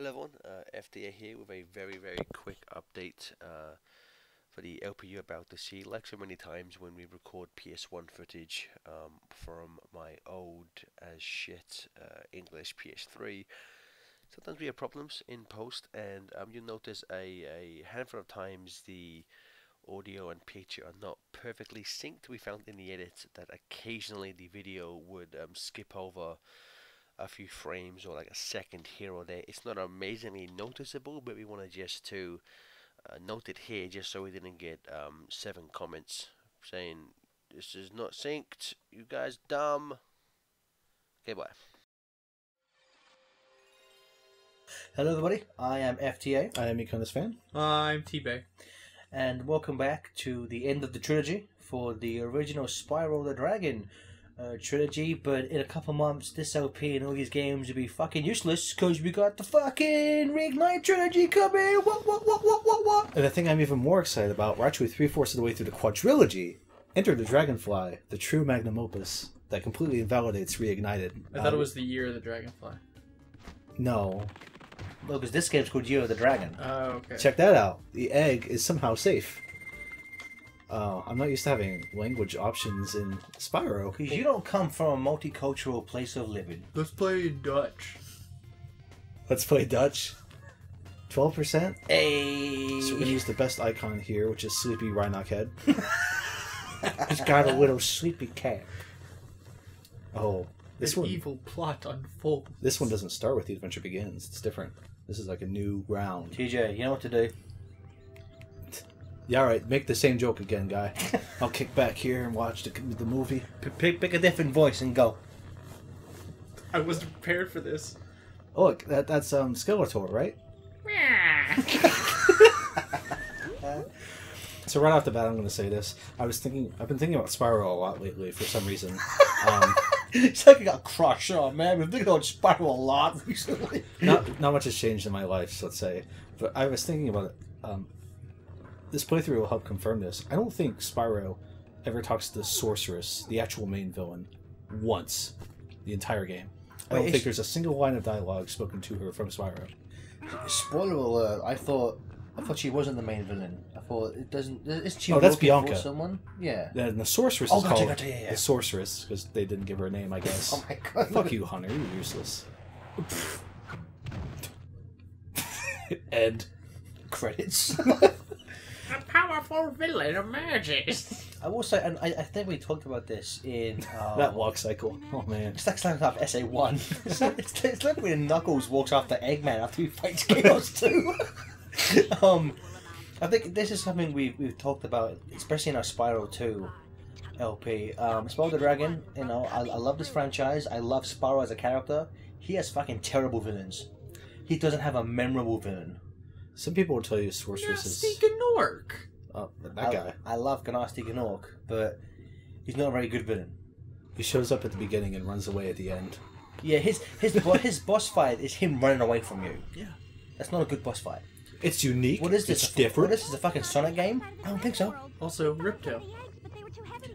Hello everyone, uh, FTA here with a very very quick update uh, for the LPU about to see. Like so many times when we record PS1 footage um, from my old as shit uh, English PS3, sometimes we have problems in post and um, you'll notice a, a handful of times the audio and picture are not perfectly synced. We found in the edit that occasionally the video would um, skip over a few frames or like a second here or there. It's not amazingly noticeable, but we wanted just to uh, note it here just so we didn't get um, seven comments saying this is not synced. You guys dumb. Okay, bye. Hello, everybody. I am FTA, I am MykonosFan. I'm TBae. and welcome back to the end of the trilogy for the original Spyro the Dragon uh, trilogy. But in a couple months, this LP and all these games will be fucking useless because we got the fucking Reignite trilogy coming. What, what, what, what, what, what? And the thing I'm even more excited about, we're actually three fourths of the way through the quadrilogy. Enter the Dragonfly, the true magnum opus that completely invalidates Reignited. I thought it Um, was the year of the dragonfly. No. No, because this game's called Year of the Dragon. Oh, okay. Check that out. The egg is somehow safe. Oh, I'm not used to having language options in Spyro. Because you don't come from a multicultural place of living. Let's play Dutch. Let's play Dutch. 12%? Hey! So we're gonna use the best icon here, which is Sleepy Rhynoc Head. He's got a little sleepy cat. Oh, this An one. evil plot unfolds. This one doesn't start with the adventure begins. It's different. This is like a new round. TJ, you know what to do. Yeah, all right. Make the same joke again, guy. I'll kick back here and watch the, the movie. P- pick, pick a different voice and go. I wasn't prepared for this. Oh, look, that, that's um Skeletor, right? So right off the bat, I'm going to say this. I was thinking, I've been thinking about Spyro a lot lately for some reason. Um, it's like I got crushed on, man. I've been thinking about Spyro a lot recently. not not much has changed in my life, let's say. But I was thinking about it. Um, this playthrough will help confirm this. I don't think Spyro ever talks to the sorceress, the actual main villain, once the entire game. I don't Wait, think there's a single line of dialogue spoken to her from Spyro. Spoiler alert! I thought I thought she wasn't the main villain. I thought it doesn't. Isn't she Oh, that's Bianca. someone? Yeah. Then the sorceress Oh, is gotcha, called gotcha, yeah, yeah. the sorceress because they didn't give her a name, I guess. Oh my god. Fuck you, Hunter. You're useless. Ed. Credits. A powerful villain emerges. I will say, and I, I think we talked about this in um, That walk cycle. Oh man. It's like slamming off SA one. it's, like- it's, it's like when Knuckles walks after Eggman after he fights Chaos two. um, I think this is something we've we've talked about, especially in our Spyro two LP. Um, Spyro the Dragon. You know, I, I love this franchise. I love Spyro as a character. He has fucking terrible villains. He doesn't have a memorable villain. Some people will tell you sorceress Nasty is Gnorc. oh, that I, guy. I love Gnasty Gnorc, but he's not a very good villain. He shows up at the beginning and runs away at the end. Yeah, his his bo- his boss fight is him running away from you. Yeah. That's not a good boss fight. It's unique. What is this? It's a- different. What is this? Is a fucking Sonic game? I don't think so. Also, Riptail.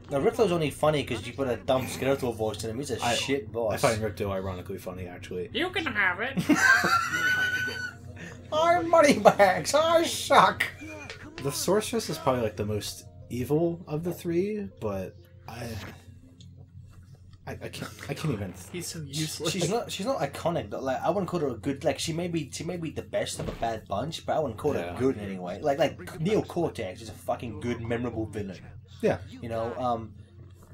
No, Ripto's only funny because you put a dumb skeletal voice in him. He's a I- shit boss. I find Ripto ironically funny, actually. You can have it. Our Moneybags. I suck. The sorceress is probably like the most evil of the three, but I, I, I can't, I can't even. He's so useless. She's not. She's not iconic. Though. Like I wouldn't call her a good. Like she may be. She may be the best of a bad bunch, but I wouldn't call her Yeah. good anyway. Like like Neo Cortex is a fucking good, memorable villain. Yeah, You know. Um.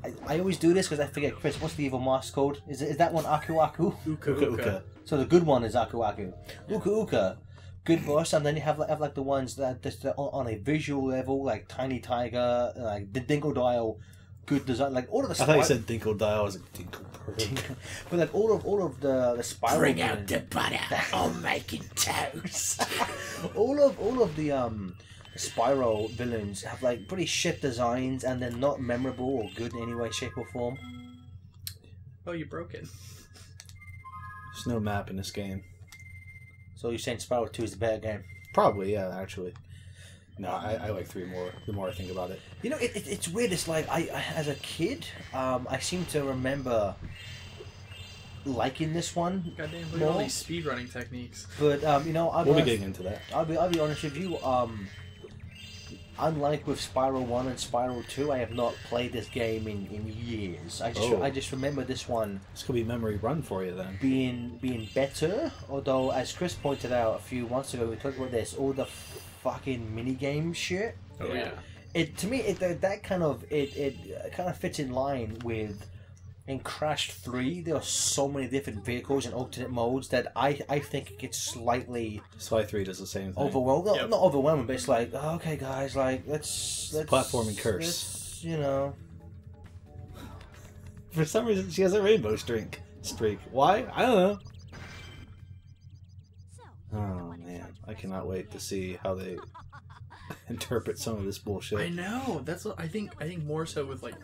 I, I always do this because I forget. Chris, what's the evil mask called? Is it, is that one Aku Aku? Uka Uka Uka. Uka. So the good one is Aku Aku. Uka Uka, good boss, and then you have like, have like the ones that just uh, on, on a visual level, like Tiny Tiger, like the Dingodile, good design, like all of the. I thought you said Dinkle Dial. I was like Dinkle but like all of all of the the Spyro. villains- butter. I'm making toast. all of all of the um Spyro villains have like pretty shit designs, and they're not memorable or good in any way, shape, or form. oh, you broke it. There's no map in this game. So you're saying Spyro Two is a bad game? Probably, yeah, actually. No, I, I like three more. The more I think about it. You know, it, it, it's weird. It's like I, I, as a kid, um, I seem to remember liking this one, Goddamn, look at all No. these speedrunning techniques. but um, you know, I'll We'll be honest- getting into that. I'll be, I'll be honest with you. Um, unlike with Spyro One and Spyro Two, I have not played this game in, in years. I just Oh. I just remember this one This could be memory run for you then. being being better. Although, as Chris pointed out a few months ago, we talked about this all the fucking mini game shit. Oh Yeah. yeah. It to me, it that, that kind of it it kind of fits in line with. In Crash Three, there are so many different vehicles and alternate modes that I I think it gets slightly Sly 3 does the same thing. overwhelming. Yep. Not overwhelming, but it's like, oh, okay, guys, like let's let's platforming curse. let's, you know, For some reason, she has a rainbow streak. Streak. Why? I don't know. Oh man, I cannot wait to see how they interpret some of this bullshit. I know. That's what I think. I think more so with like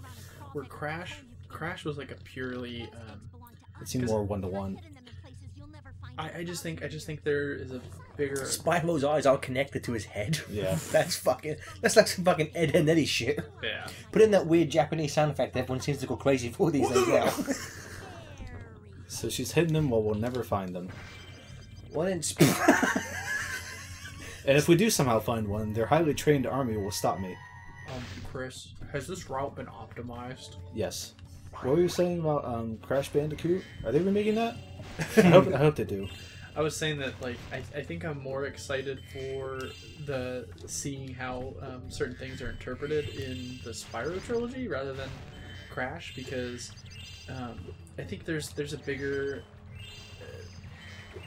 where Crash. Crash was like a purely. Um, It seemed more one to one. I, I just think. I just think there is a bigger. Spyro's eyes all connected to his head. Yeah. that's fucking. That's like some fucking Ed and Eddie shit. Yeah. Put in that weird Japanese sound effect everyone seems to go crazy for these days now. So she's hidden them while we'll never find them. Why didn't Sp- And if we do somehow find one, their highly trained army will stop me. Um, Chris, has this route been optimized? Yes. What were you saying about um, Crash Bandicoot? Are they remaking that? I hope, I hope they do. I was saying that like I, I think I'm more excited for the seeing how um, certain things are interpreted in the Spyro trilogy rather than Crash because um, I think there's there's a bigger uh,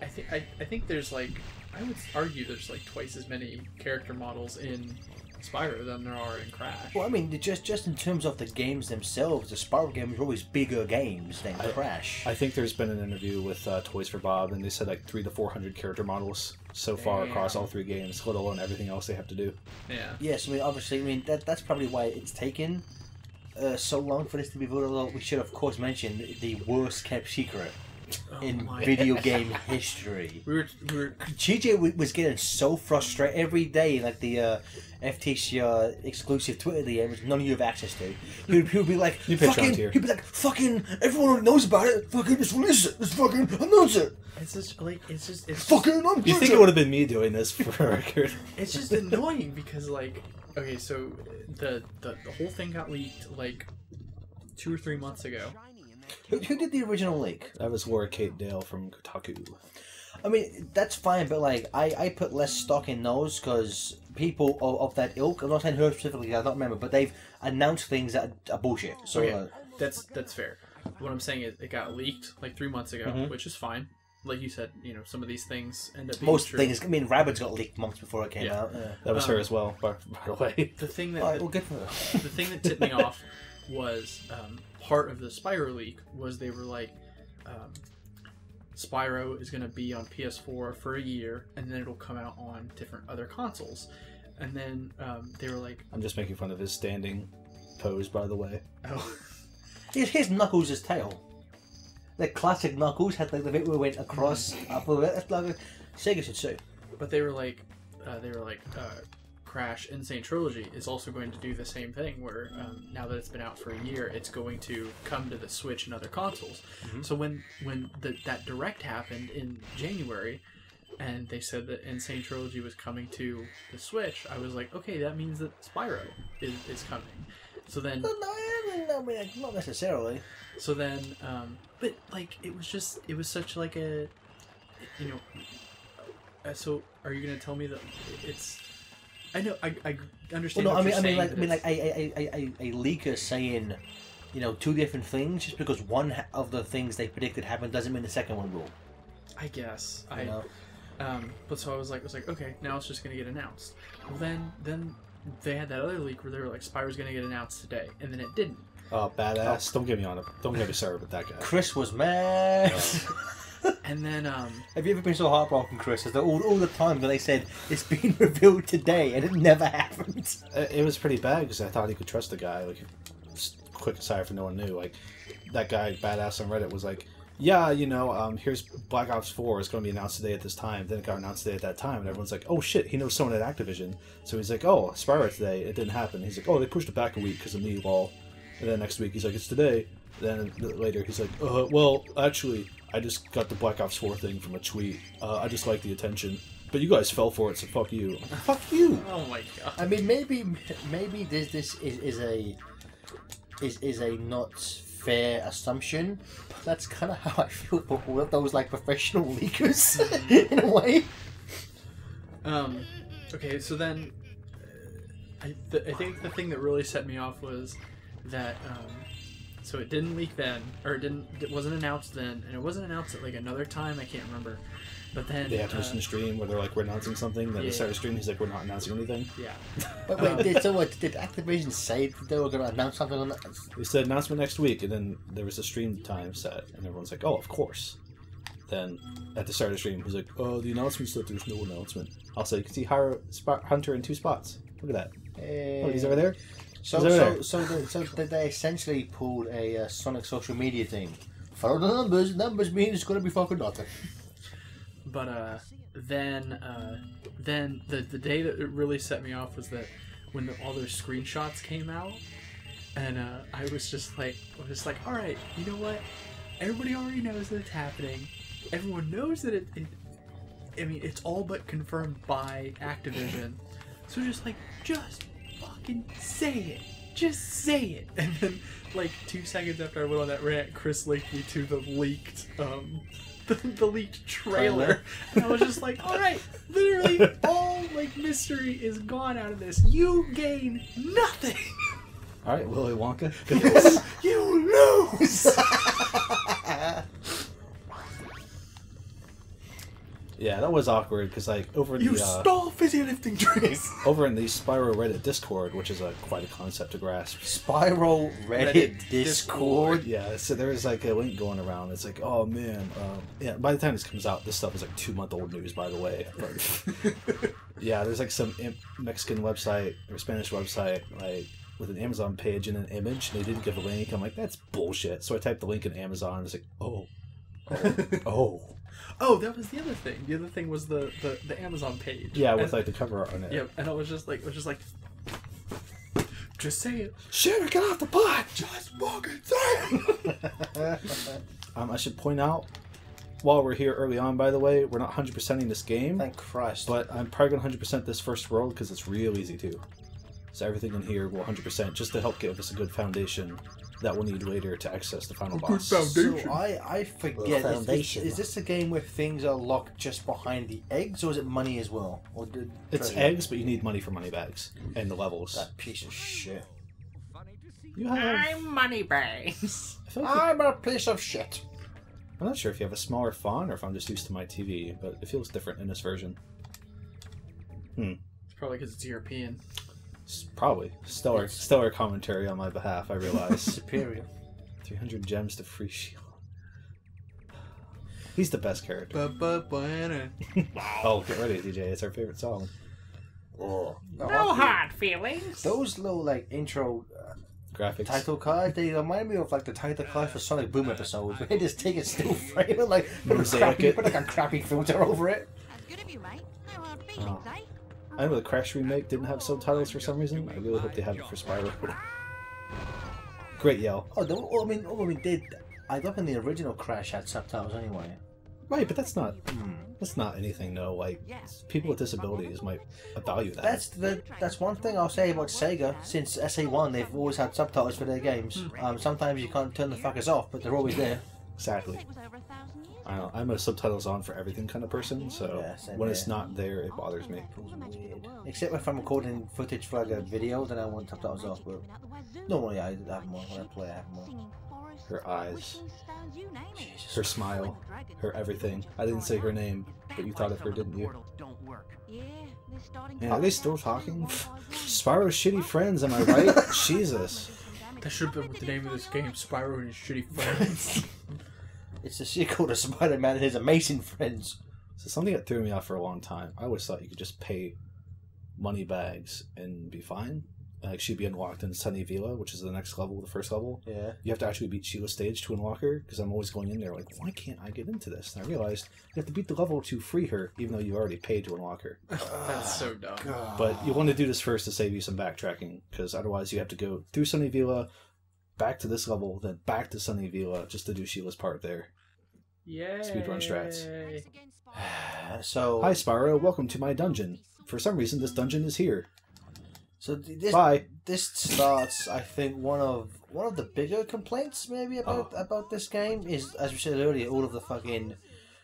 I think I, I think there's like I would argue there's like twice as many character models in Spyro than there are in Crash. well, I mean, just just in terms of the games themselves, the Spyro games are always bigger games than I- Crash. I think there's been an interview with uh, Toys for Bob, and they said like three to four hundred character models so far across all three games, let alone everything else they have to do. Yeah. Yes, I mean, obviously, I mean that that's probably why it's taken uh, so long for this to be voted. Although we should, of course, mention the worst kept secret in Oh my- video game history. We were we were TJ was getting so frustrated every day, like the uh, FTC uh, exclusive Twitter DM, which none of you have access to. He would, he would be like, You fucking, he'd be like, fucking, everyone already knows about it. Fucking, just release it. Just fucking announce it. it's just like it's just it's just, Fucking, I'm You think it would have been me doing this for a record? it's just annoying because like okay so the, the the whole thing got leaked like two or three months ago Who, who did the original leak? That was Laura Kate Dale from Kotaku. I mean, that's fine, but like, I, I put less stock in those because people of, of that ilk, I'm not saying her specifically, I don't remember, but they've announced things that are, are bullshit. So, Okay. uh, that's that's fair what i'm saying is it got leaked like three months ago Mhm. which is fine like you said you know some of these things end up being most true. things, I mean, Rabbids got leaked months before it came Yeah. out. Yeah. That was Um, her as well, by, by the way. the thing that Alright, well, good for her. the thing that tipped me off was um, part of the Spyro leak was they were like, um, Spyro is going to be on PS4 for a year, and then it'll come out on different other consoles. And then um, they were like, I'm just making fun of his standing pose, by the way. oh, Here's, here's Knuckles' is tail. The classic Knuckles had like the bit where it went across up of it. That's like Sega should sue. but they were like, uh, they were like, uh, Crash N. Sane Trilogy is also going to do the same thing, where um, now that it's been out for a year, it's going to come to the Switch and other consoles. So when when the, that direct happened in January, and they said that N. Sane Trilogy was coming to the Switch, I was like, okay, that means that Spyro is, is coming. So then, No, no, I mean, not necessarily. so then, um, but like it was just it was such like a, you know. Uh, so are you gonna tell me that it's? I know I, I Well, understand. no, what I mean, you're I mean, like, I mean, like a leaker saying, you know, two different things just because one of the things they predicted happened doesn't mean the second one will. I guess You I. know? Um, but so I was like, I was like, okay, now it's just gonna get announced. Well, then, then they had that other leak where they were like, Spyro's gonna get announced today, and then it didn't. Oh, badass! Don't get me on it. Don't get me started with that guy. Chris was mad. And then, um, Have you ever been so heartbroken, Chris? As the, all, all the time that they said it's been revealed today and it never happened. It it was pretty bad because I thought he could trust the guy. Like, just quick aside for no one knew. Like, that guy, badass on Reddit, was like, "Yeah, you know, um, here's Black Ops Four. It's going to be announced today at this time." Then it got announced today at that time, and everyone's like, "Oh shit, he knows someone at Activision." So he's like, "Oh, Spyro today. It didn't happen." He's like, "Oh, they pushed it back a week because of me, lol." And then next week he's like, "It's today." Then later he's like, uh, well, actually, I just got the Black Ops 4 thing from a tweet. Uh, I just like the attention. But you guys fell for it, so fuck you. fuck you! Oh my god. I mean, maybe maybe this this is, is a is is a not fair assumption. But that's kind of how I feel about all of those like professional leakers in a way. Um, okay, so then uh, I, th- I think the thing that really set me off was that um, so it didn't leak then, or it didn't it wasn't announced then, and it wasn't announced at like another time. I can't remember. But then They have to uh, listen to stream where they're like, we're announcing something. Then Yeah. they start a stream, he's like, we're not announcing anything. yeah, But wait, did, so what, did Activision say that they were going to announce something on that? They said announcement next week, and then there was a stream time set, and everyone's like, "Oh, of course." Then at the start of the stream, he's like, "Oh, the announcement said there's no announcement." Also, you can see Har- Spot- Hunter in two spots. Look at that. Hey. Oh, he's over there. So He's so so, the, so did they essentially pulled a uh, Sonic social media thing? Follow the numbers. Numbers mean it's going to be fucking nothing. but uh, then uh, then the the day that it really set me off was that when the, all those screenshots came out, and uh, I was just like, I was just like, all right, you know what? Everybody already knows that it's happening. Everyone knows that it. it I mean, it's all but confirmed by Activision. So just like, just fucking say it. Just say it. And then, like two seconds after I went on that rant, Chris linked me to the leaked, um, the, the leaked trailer, and I was just like, all right, literally all like mystery is gone out of this. You gain nothing. All right, Willy Wonka. you lose. Yeah, that was awkward because like over in You the uh, stole fizzy lifting drinks. over in the Spyro Reddit Discord, which is a quite a concept to grasp. Spyro Reddit, Reddit Discord. Yeah, so there was like a link going around. It's like, oh man, um, yeah. By the time this comes out, this stuff is like two month old news, by the way. But yeah, there's like some im- Mexican website or Spanish website like with an Amazon page and an image, and they didn't give a link. I'm like, that's bullshit. So I typed the link in Amazon, and it's like, oh, oh, oh. Oh, that was the other thing. The other thing was the the, the Amazon page. yeah, with And- like the cover art on it. Yep, and I was just like, I was just like, just say it. Shit, get off the pot. Just fucking say it. Um, I should point out, while we're here early on, by the way, we're not 100%ing this game. Thank Christ. But I'm probably gonna 100% this first world because it's real easy too. So everything in here will 100% just to help give us a good foundation that we'll need later to access the final A good boss. foundation. So I, I forget. Is, is, foundation. is this a game where things are locked just behind the eggs, or is it money as well? Or did It's treasure? eggs, but you need money for Moneybags and the levels. That piece of shit. You have. I'm Moneybags. I feel like I'm a piece of shit. I'm not sure if you have a smaller font or if I'm just used to my TV, but it feels different in this version. Hmm. It's probably because it's European. S- Probably stellar, It's- stellar commentary on my behalf. I realize. Superior. 300 gems to free Sheila. He's the best character. Oh, get ready, DJ. It's our favorite song. Oh. No hard feelings. Those little like intro uh, Graphics. title cards, they remind me of like the title card for Sonic Boom episodes. They just take a still frame and like put a crappy, put like a crappy filter over it. That's good of you, mate. No hard feelings, Oh. eh? I know the Crash remake didn't have subtitles for some reason. I really hope they have it for Spyro. Great yell. Oh, the, well, I mean, well, I mean, did I thought in the original Crash had subtitles anyway. Right, but that's not Hmm. that's not anything. No, like people with disabilities might value that. That's the that's one thing I'll say about Sega. Since SA One, they've always had subtitles for their games. Um, sometimes you can't turn the fuckers off, but they're always there. exactly. I don't know, I'm a subtitles on for everything kind of person, so Yeah, same when it's not there, it bothers me. Weird. Except if I'm recording footage for like a video, then I want subtitles off. But normally I have them on when I play. I have them on. Her eyes, Jesus. her smile, her everything. I didn't say her name, but you thought of her, didn't you? Yeah, they're starting they still talking? Spyro's shitty friends, am I right? Jesus. That should have been the name of this game, Spyro and his shitty friends. It's a sequel to Spider-Man and his amazing friends. So something that threw me off for a long time. I always thought you could just pay Moneybags and be fine. Like she'd be unlocked in Sunny Villa, which is the next level, the first level. Yeah. You have to actually beat Sheila stage to unlock her because I'm always going in there like, why can't I get into this? And I realized you have to beat the level to free her, even though you already paid to unlock her. That's so dumb. But you want to do this first to save you some backtracking because otherwise you have to go through Sunny Villa, back to this level, then back to Sunny Villa just to do Sheila's part there. Yay! Speedrun strats. So, Hi Spyro, welcome to my dungeon. For some reason, this dungeon is here. so this Bye. this starts, I think, one of one of the bigger complaints maybe about Oh. about this game is, as we said earlier, all of the fucking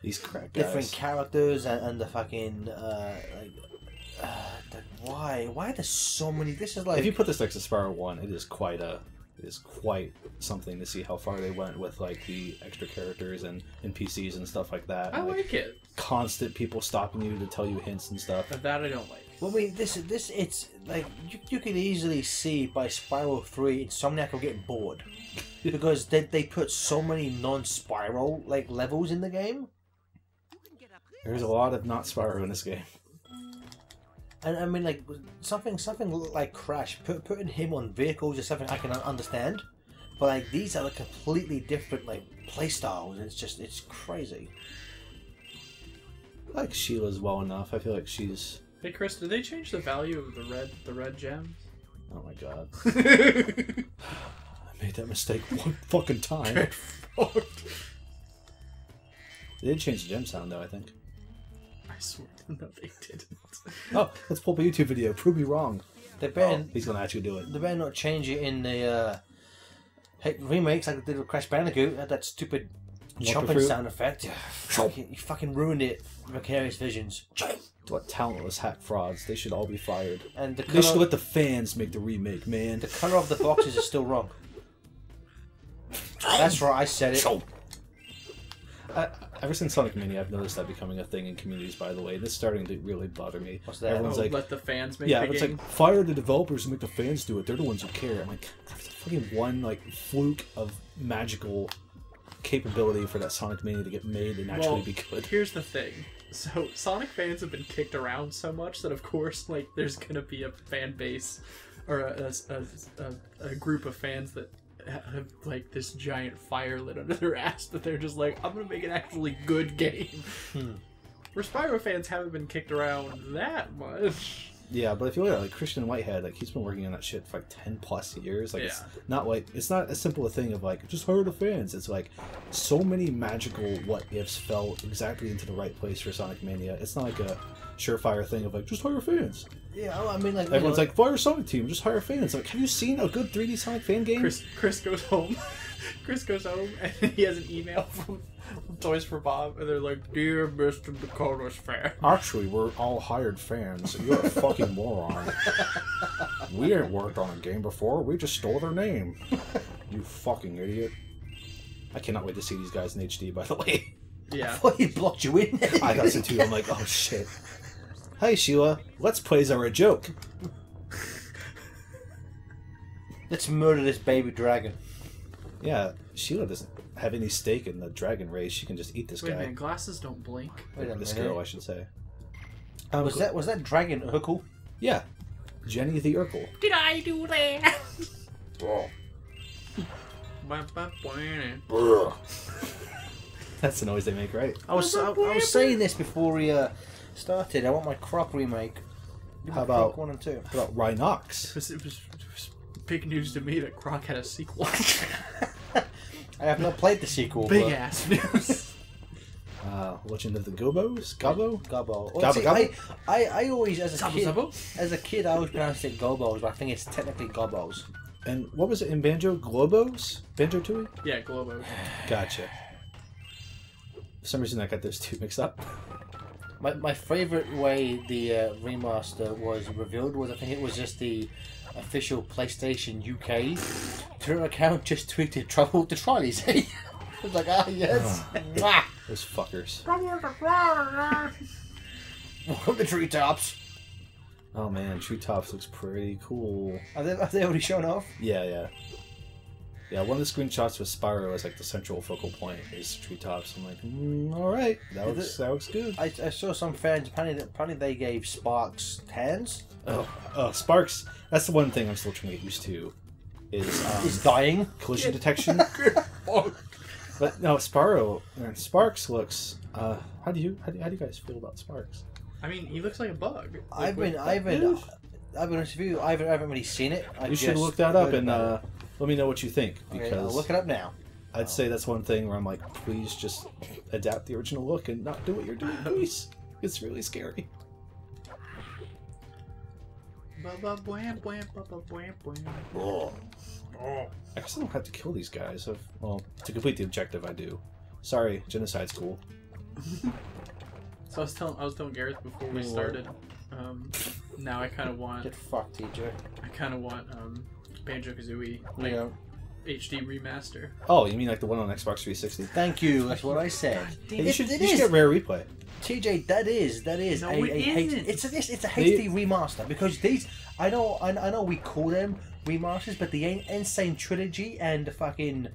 These crack guys. different characters and, and the fucking uh, like, uh, the, why why there's so many. This is like if you put this next to Spyro One, it is quite a it is quite something to see how far they went with like the extra characters and NPCs and stuff like that. I and, like it. constant people stopping you to tell you hints and stuff. But that I don't like. Well, I mean, this this it's like you, you could easily see by Spyro Three, Insomniac are get bored because they they put so many non-Spyro like levels in the game, There's a lot of not Spyro in this game. And I mean like something something like Crash, put, putting him on vehicles is something I can understand, but like these are like completely different like play styles. It's just it's crazy. I like Sheila's well enough. I feel like she's Hey Chris, did they change the value of the red the red gems? oh my god. I made that mistake one fucking time. They did change the gem sound though, I think. Swear, no, they didn't. Oh, let's pull up a YouTube video. Prove me wrong. They better He's gonna actually do it. they better not change it in the uh, hey, remakes like they did with Crash Bandicoot. Had that stupid Walk the chopping fruit. sound effect. Fucking- you fucking ruined it. Vicarious Visions. What talentless hack frauds. They should all be fired. And the They should color, let the fans make the remake, man. the color of the boxes is still wrong. That's right, I said it. I, ever since Sonic Mania, I've noticed that becoming a thing in communities. By the way, this is starting to really bother me. What's that? Oh, Everyone's like, let the fans make yeah, the it's game. like fire the developers and make the fans do it. They're the ones who care. I'm like, there's a fucking one like fluke of magical capability for that Sonic Mania to get made and actually Well, be good. Here's the thing. So Sonic fans have been kicked around so much that of course, like, there's gonna be a fan base or a, a, a, a, group of fans that ha- have like this giant fire lit under their ass that they're just like, I'm gonna make an actually good game. Hmm. Where Spyro fans haven't been kicked around that much. Yeah, but if you look at like Christian Whitehead, like he's been working on that shit for like ten plus years. Like it's not like it's not as simple a thing of like just hire the fans. It's like so many magical what ifs fell exactly into the right place for Sonic Mania. It's not like a surefire thing of like just hire fans. Yeah, oh, I mean, like you Everyone's know, like fire Sonic Team, just hire fans. Like, have you seen a good 3D Sonic fan game? Chris Chris goes home. Chris goes home and he has an email from Toys for Bob and they're like, Dear Mr. Dakota's fan. Actually, we're all hired fans. and You're a fucking moron. We ain't worked on a game before. We just stole their name. You fucking idiot. I cannot wait to see these guys in HD, by the way. Yeah. thought he blocked you in. I got some too. I'm like, oh shit. Hi, Sheila. Let's plays are a joke. Let's murder this baby dragon. Yeah, Sheila doesn't have any stake in the dragon race. She can just eat this Wait a guy. minute, glasses don't blink. Wait a this minute. girl, I should say. Was that was that dragon Urkel? Yeah. Jenny the Urkel. Did I do that? That's the noise they make, right? I was I, I was saying this before we uh, started. I want my Croc remake. Give me How Croc about- one and two? What about Rhinox? It was, it, was, it was big news to me that Croc had a sequel. I have not played the sequel. big but... ass news. Uh, Legend of the Gobos? Gobbo? Gobbo. Well, Gobbo, see, gobbo? I, I, I always, as a Zabo, kid, zabo. as a kid, I always pronounced it Gobos, but I think it's technically Gobbos. And what was it in Banjo? Glowbos? Banjo Tooie? Yeah, Glowbo. Gotcha. For some reason, I got those two mixed up. My, my favorite way the uh, remaster was revealed was I think it was just the official PlayStation UK Twitter account just tweeted trouble to Trolleys. I was like, ah, yes. Mwah. Those fuckers. Welcome to treetops. Oh man, Treetops looks pretty cool. Have they, have they already shown off? Yeah, yeah. Yeah, one of the screenshots with Spyro as like the central focal point is Treetops. I'm like, mm, all right, that Is looks it- that looks good. I, I saw some fans, apparently, apparently they gave Sparks hands. Oh, oh, Sparks. That's the one thing I'm still trying to get used to. Is um, He's dying. collision detection. But no, Spyro. uh, Sparks looks. Uh, how do you how do, how do you guys feel about Sparks? I mean, he looks like a bug. Like, I've been, I've been, I've been honest with you. I haven't, I haven't really seen it. I you should just look that up heard and uh, Let me know what you think Okay, I'll because look it up now. I'd say that's one thing where I'm like, please just adapt the original look and not do what you're doing, please. It's really scary. Ba-ba-bwam, bwam, ba-ba-bwam, bwam. Oh. I guess I don't have to kill these guys. I've, well, to complete the objective, I do. Sorry, genocide's cool. So I was telling I was telling Gareth before we started. Um, now I kind of want Get fucked, TJ. I kind of want um, Banjo Kazooie like Yeah. HD remaster. Oh, you mean like the one on Xbox 360? Thank you. That's what I said. Hey, you It- should, it you should get Rare Replay. TJ, that is that is No, a, it a H- isn't. it's a it's, it's a They- HD remaster because these I know I, I know we call them remasters, but the In- N. Sane Trilogy and the fucking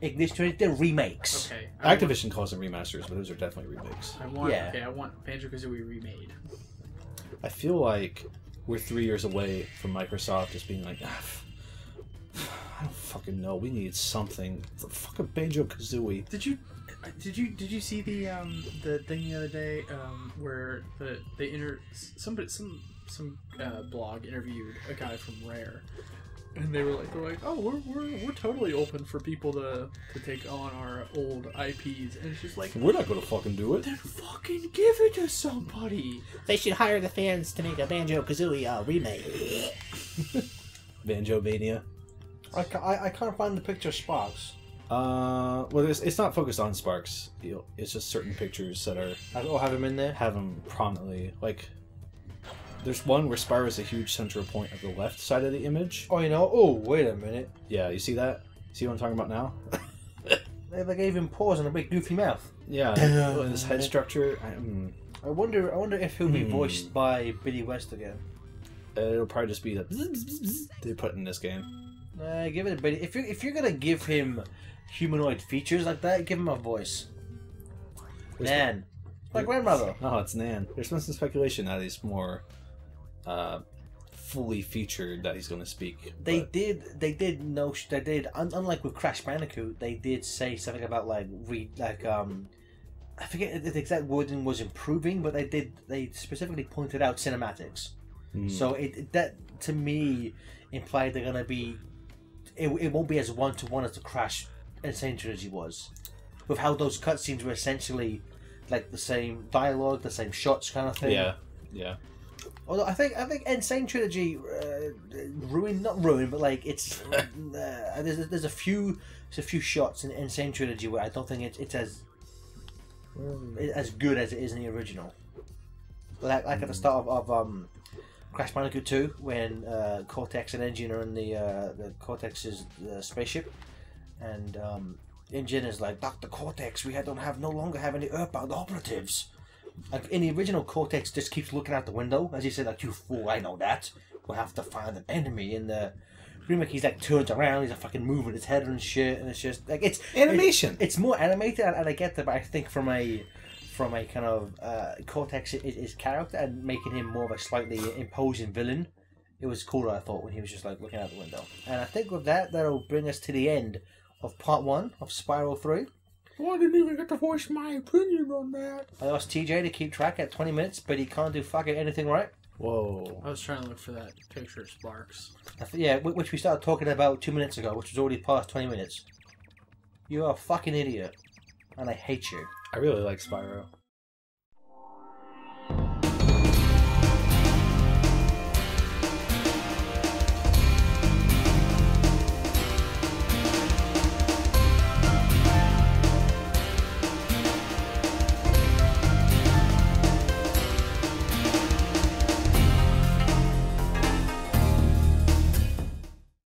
Ignition Trilogy they're remakes. Okay. I want- Activision calls them remasters, but those are definitely remakes. I want. Yeah. Okay, I want Banjo Kazooie remade. I feel like we're three years away from Microsoft just being like, ah, f- I don't fucking know. We need something. The fucking Banjo Kazooie. Did you? Did you did you see the um the thing the other day um where the they inter somebody some some uh, blog interviewed a guy from Rare and they were like they're like oh we're, we're, we're totally open for people to to take on our old IPs and it's just like We're not gonna fucking do it. then fucking give it to somebody They should hire the fans to make a Banjo Kazooie uh, remake. Banjo Mania. I, ca- I, I can't find the picture of Sparks. Uh, well, it's, it's not focused on Sparks. It's just certain pictures that are I will have him in there. have them prominently. Like, there's one where Spyro is a huge central point of the left side of the image. Oh, you know. Oh, wait a minute. Yeah, you see that? See what I'm talking about now? They, they gave him paws and a big goofy mouth. Yeah, and this head structure. I, mm, I wonder. I wonder if he'll be Hmm. voiced by Billy West again. it'll probably just be that they put in this game. Uh, give it a bit. If you're if you're gonna give him humanoid features like that, give him a voice. There's Man, my grandmother. Oh, it's Nan. There's been some speculation that he's more uh, fully featured that he's going to speak. They but- did. They did know. They did. Un- unlike with Crash Bandicoot, they did say something about like re like um. I forget the exact wording was improving, but they did. They specifically pointed out cinematics. Hmm. So it- that to me implied they're gonna be. It, it won't be as one to one as the Crash N. Sane Trilogy was, with how those cutscenes were essentially like the same dialogue, the same shots, kind of thing. yeah, yeah. Although I think I think N. Sane Trilogy uh, ruined not ruined, but like it's uh, there's there's a few there's a few shots in Insane Trilogy where I don't think it's it's as as good as it is in the original. Like like at the start of, of um, Crash Bandicoot 2 when uh, Cortex and N. Gin are in the uh, the Cortex's uh, spaceship, and um, N. Gin is like Doctor Cortex, we don't have no longer have any Earthbound operatives. Like in the original, Cortex just keeps looking out the window, as he said, like, you fool, I know that. We'll have to find an enemy. In the remake, he's like turns around, he's like fucking moving his head and shit, and it's just like it's Animation. it- it's more animated, and, and I get that, but I think from a from a kind of uh, Cortex is his character and making him more of a slightly imposing villain, it was cooler. I thought when he was just like looking out the window, and I think with that, that'll bring us to the end of part one of Spyro Three. I didn't even get to voice my opinion on that. I asked TJ to keep track at 20 minutes, but he can't do fucking anything right. Whoa. I was trying to look for that picture of Sparks I th- yeah, which we started talking about two minutes ago, which was already past 20 minutes. You are a fucking idiot. And I hate you. I really like Spyro.